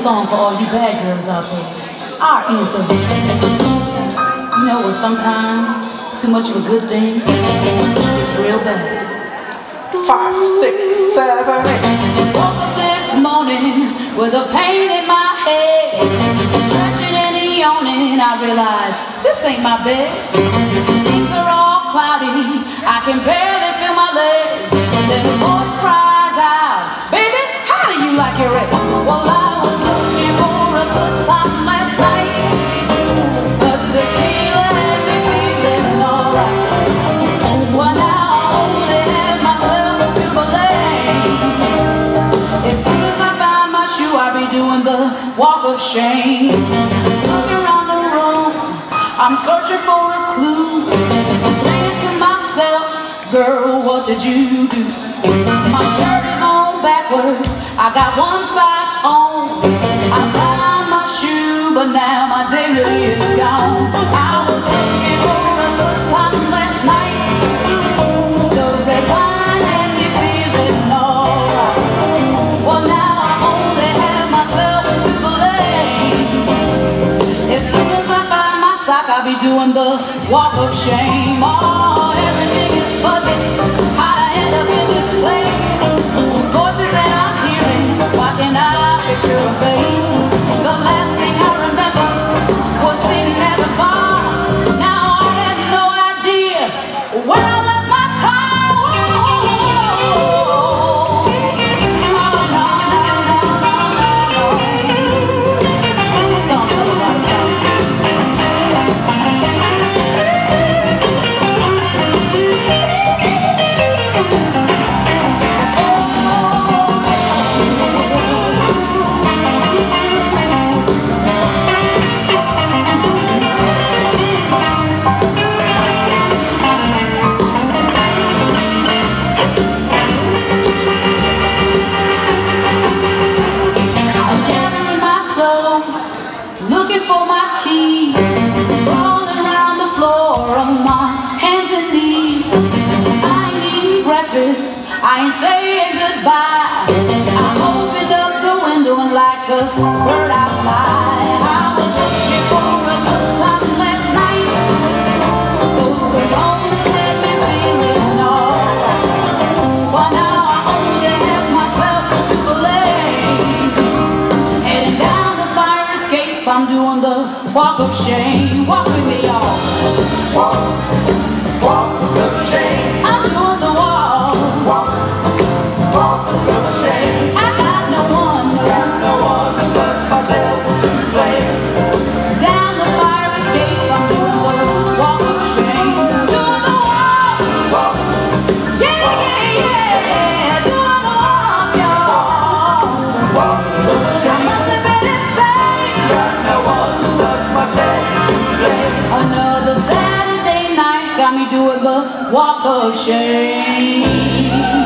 song for all you bad girls out there. Our anthem. You know what, sometimes too much of a good thing is real bad. Five, six, seven, eight. Woke up this morning with a pain in my head. Stretching and yawning, I realized this ain't my bed. Things are all cloudy, I can barely feel my legs. Shame. Looking around the room, I'm searching for a clue. Saying to myself, girl, what did you do? My shirt is on backwards, I got one side on. Walk of shame. Ah. Ain't saying goodbye. I opened up the window and like a bird I fly. I was looking for a good time last night. Those coronas had me feeling alright. But now I only have myself to blame. Heading down the fire escape, I'm doing the walk of shame. Walk with me, y'all. Walk, walk walk of shame.